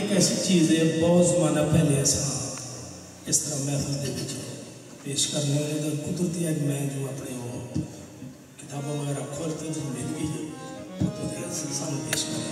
चीज़ें बहुत जमाना पहले ऐसा इस तरह महफल के पेश करने तो कुदरती है मैं जो अपने वो किताबों वगैरह खोलते जो मिल गई है सामने पेश मेरी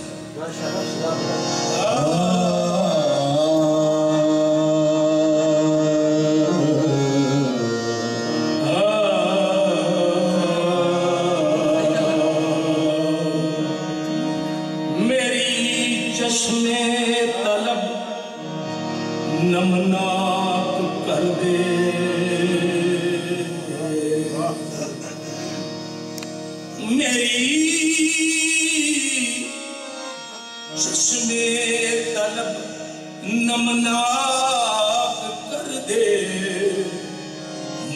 तलब नमनाक कर दे,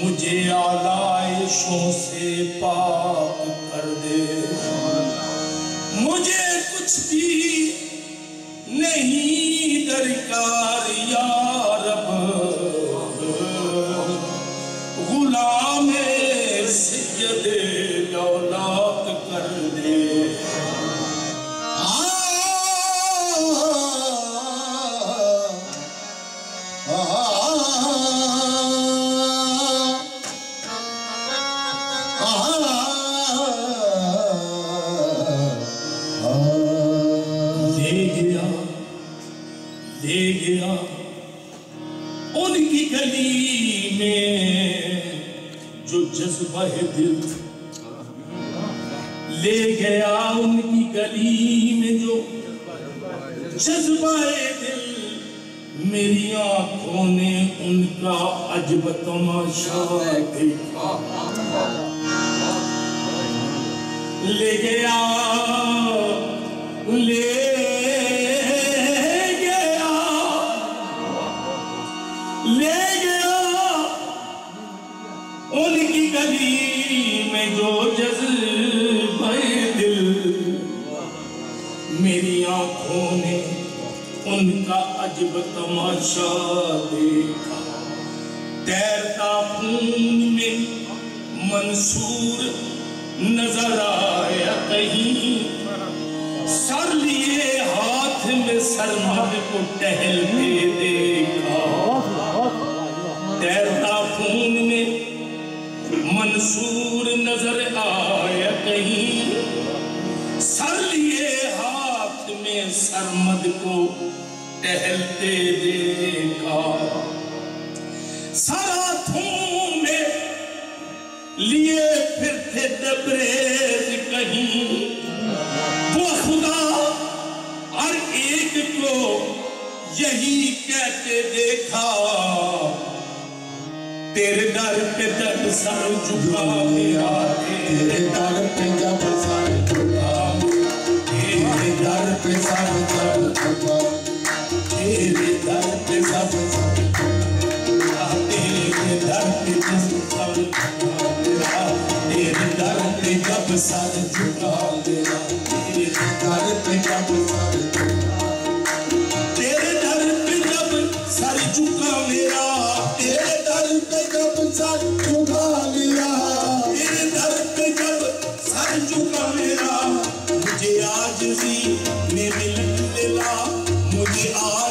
मुझे आलाइशों से पाक कर दे। मुझे कुछ भी नहीं दरकार गली में जो जज्बा है दिल। ले गया उनकी गली में जो जज्बा है दिल। मेरी आँखों ने उनका अजब तमाशा देखा। ले गया, ले मेरी आँखों ने उनका अजब तमाशा देखा। तैरता खून में मंसूर नज़र आया कहीं। सर लिए हाथ में सरमद को टहलते देखा। तैरता खून में मंसूर नज़र सरमद को टहलते देखा। सराथों में लिए फिरते डबरेज कहीं। वो खुदा हर एक को यही कहते देखा। तेरे दर पे जब सर झुका मेरा तेरे दर पे जब सर तेरे सर झुका मेरा, तेरे दर झुका मेरा, मुझे आज भी में मिलन मिला, मुझे आज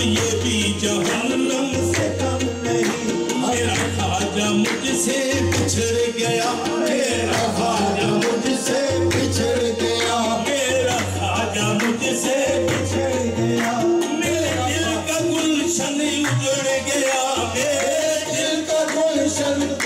ये भी जहन्नम से कम नहीं। मेरा खाजा मुझसे पिछड़ गया। मेरा खाजा मुझसे पिछड़ गया। मेरा खाजा मुझसे पिछड़ गया। मेरे दिल का गुलशन उजड़ गया। मेरे दिल का गुलशन